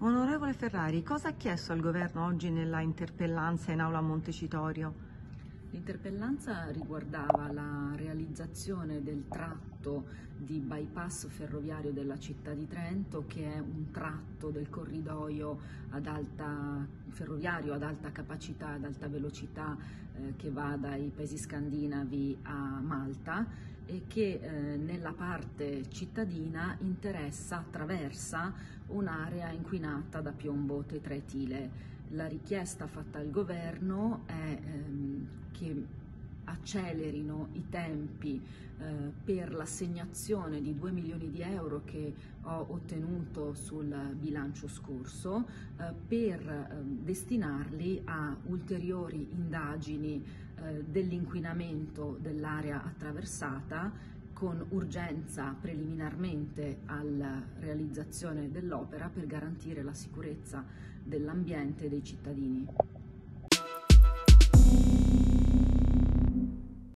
Onorevole Ferrari, cosa ha chiesto al governo oggi nella interpellanza in aula a Montecitorio? L'interpellanza riguardava la realizzazione del tratto di bypass ferroviario della città di Trento che è un tratto del corridoio ad alta, ferroviario ad alta capacità, ad alta velocità eh, che va dai paesi scandinavi a Malta e che eh, nella parte cittadina interessa, attraversa un'area inquinata da piombo tetretile. La richiesta fatta al governo è ehm, che accelerino i tempi eh, per l'assegnazione di 2 milioni di euro che ho ottenuto sul bilancio scorso eh, per eh, destinarli a ulteriori indagini eh, dell'inquinamento dell'area attraversata con urgenza preliminarmente alla realizzazione dell'opera per garantire la sicurezza dell'ambiente e dei cittadini.